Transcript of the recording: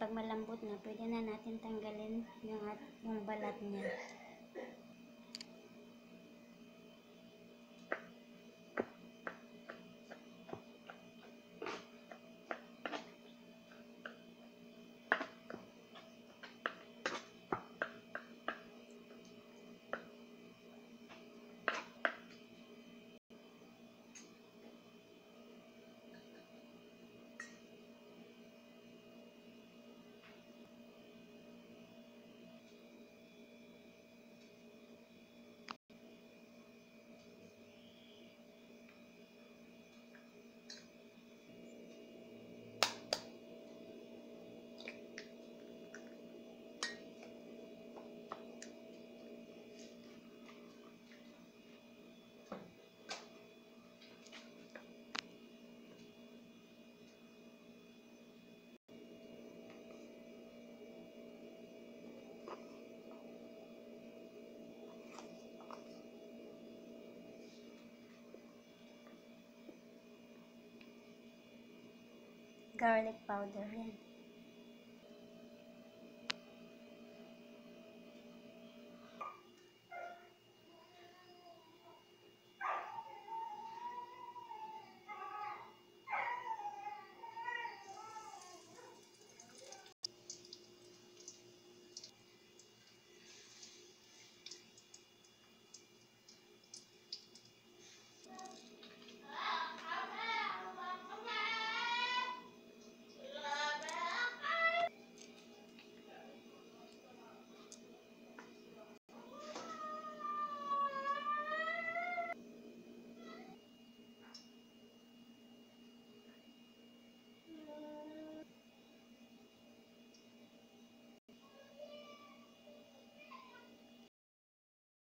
pag malambot na, pwede na natin tanggalin yung, at, yung balat niya. Garlic powder yan.